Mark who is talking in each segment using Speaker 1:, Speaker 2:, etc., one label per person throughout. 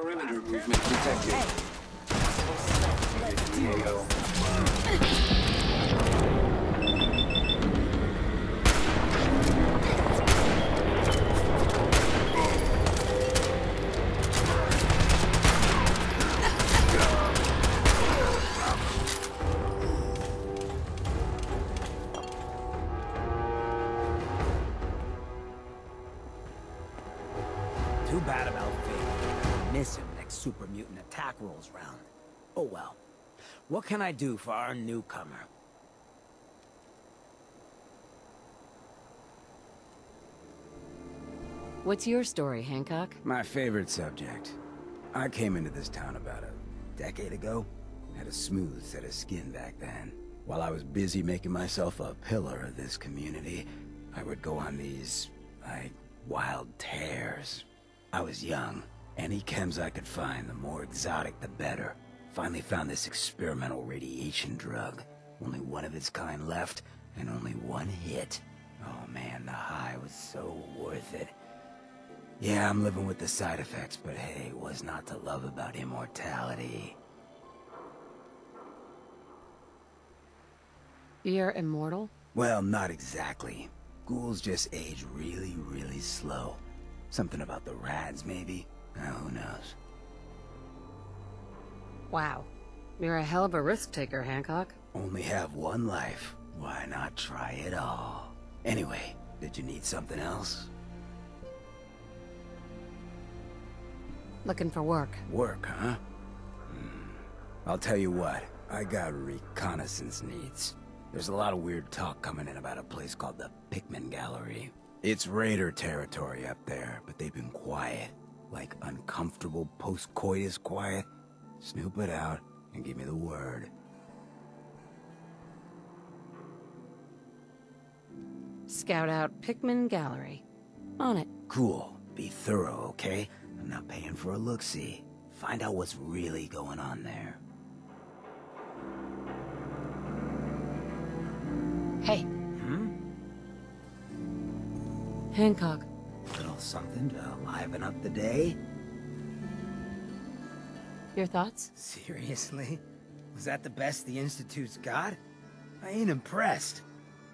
Speaker 1: Perimeter movement detected. Diego.
Speaker 2: Too bad about Vader. Miss him next super mutant attack rolls round. Oh well. What can I do for our newcomer?
Speaker 3: What's your story, Hancock?
Speaker 2: My favorite subject. I came into this town about a decade ago. Had a smooth set of skin back then. While I was busy making myself a pillar of this community, I would go on these, like, wild tears. I was young. Any chems I could find, the more exotic the better. Finally found this experimental radiation drug. Only one of its kind left, and only one hit. Oh man, the high was so worth it. Yeah, I'm living with the side effects, but hey, what's not to love about immortality?
Speaker 3: You're immortal?
Speaker 2: Well, not exactly. Ghouls just age really, really slow. Something about the rads, maybe? Who knows?
Speaker 3: Wow. You're a hell of a risk taker, Hancock.
Speaker 2: Only have one life. Why not try it all? Anyway, did you need something else?
Speaker 3: Looking for work.
Speaker 2: Work, huh? Hmm. I'll tell you what, I got reconnaissance needs. There's a lot of weird talk coming in about a place called the Pickman Gallery. It's raider territory up there, but they've been quiet. Like uncomfortable post-coitus quiet. Snoop it out and give me the word.
Speaker 3: Scout out Pickman Gallery. On it.
Speaker 2: Cool. Be thorough, okay? I'm not paying for a look-see. Find out what's really going on there.
Speaker 3: Hey,
Speaker 2: Hmm?
Speaker 3: Hancock.
Speaker 2: Something to liven up the day?
Speaker 3: Your thoughts?
Speaker 2: Seriously? Was that the best the Institute's got? I ain't impressed.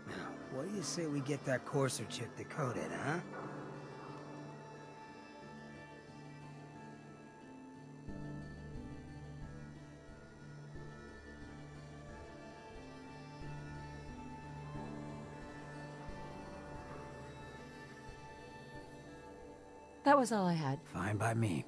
Speaker 2: Now, what do you say we get that Courser chip decoded, huh?
Speaker 3: That was all I had.
Speaker 2: Fine by me.